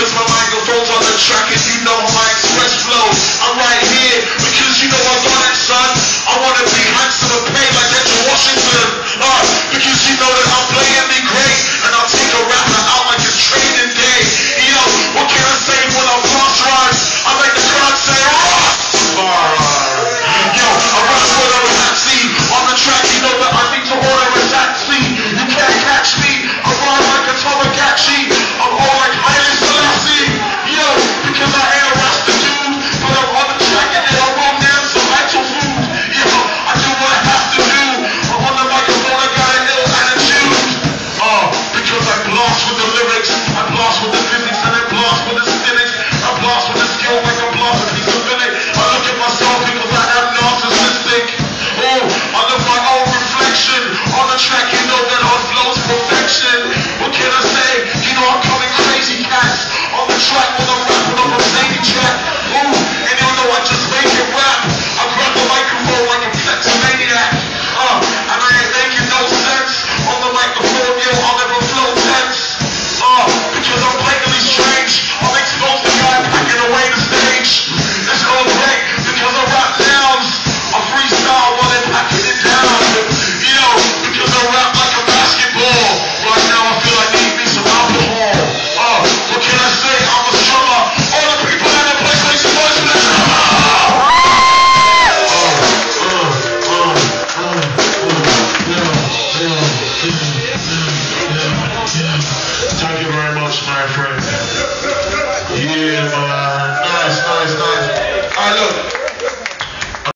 Cause my microphone's on the track and you know how my express flow. I'm right here because you know I got it, son. I wanna be high. Blast with the lyrics, I blast with the physics, and I blast with the cynics. I blast with the skill like I blast piece of vinegar. I look at myself because I rap. I freestyle it down. Because I rap like a basketball. Right now I feel need me some alcohol. Uh, what can I say? I'm a strummer. All the people in the some for the drummer. Thank you very much, my friend. Christ. I love